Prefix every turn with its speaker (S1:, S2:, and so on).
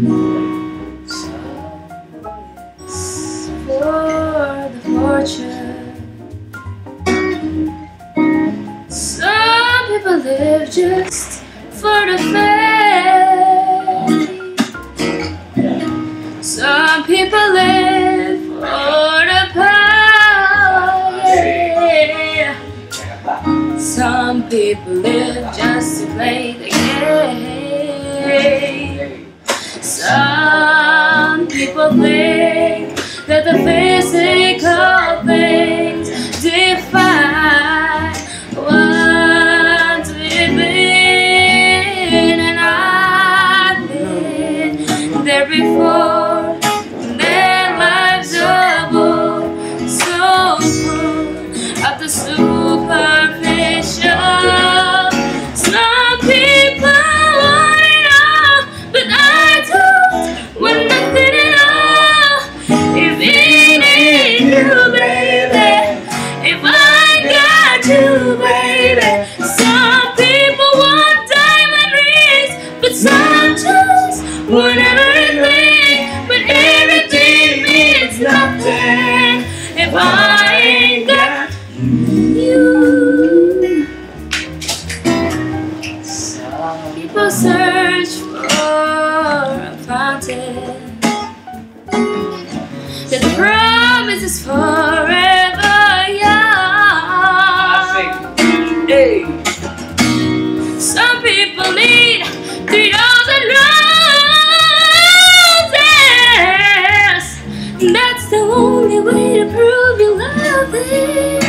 S1: for the fortune. Some people live just for the fame. Some people live for the power. Some people live just to play the game. too, baby. Some people want diamond rings, but some just want everything. But everything means nothing if I ain't got you. Some people search for a fountain. That the promise is for. You.